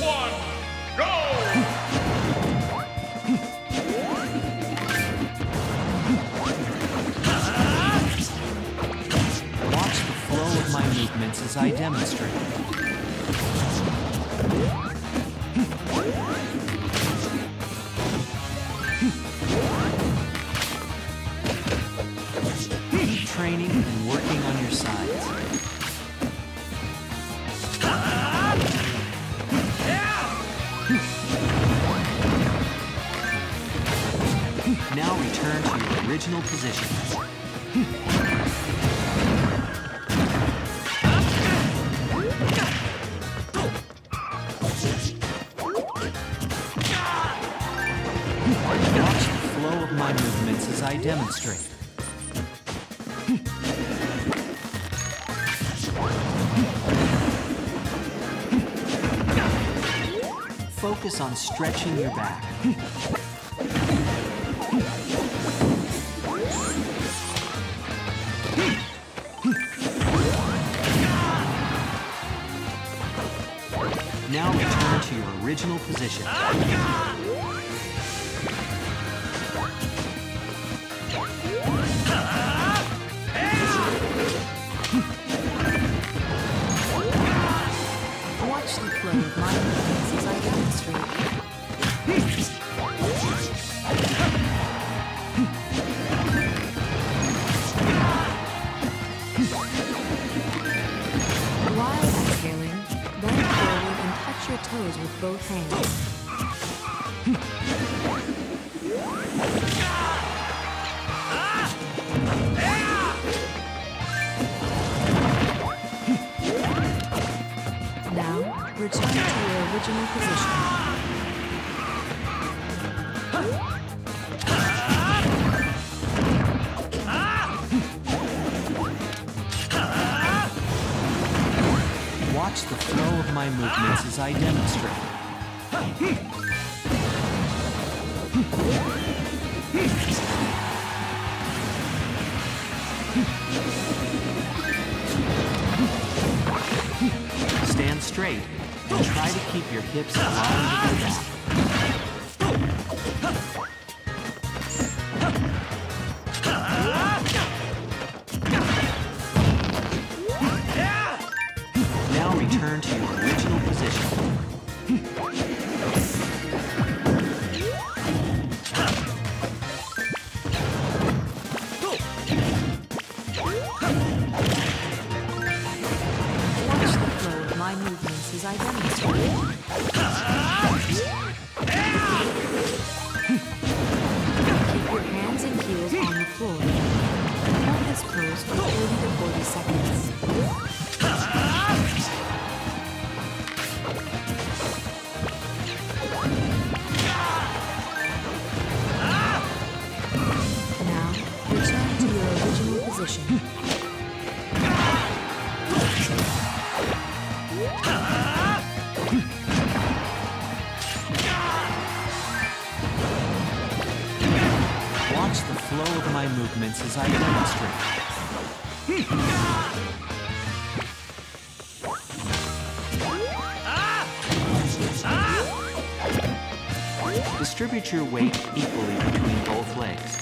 one, go! Watch the flow of my movements as I demonstrate. Training return to your original position. Watch the flow of my movements as I demonstrate. Focus on stretching your back. Now return to your original position. Watch the flow of my movements as I demonstrate. Toes with both hands. Now, return to your original position. Watch the flow of my movements as I demonstrate. Stand straight and try to keep your hips aligned with your back. My movements as I. flow of my movements as I demonstrate. Hmm. Ah! Ah! Distribute your weight equally between both legs.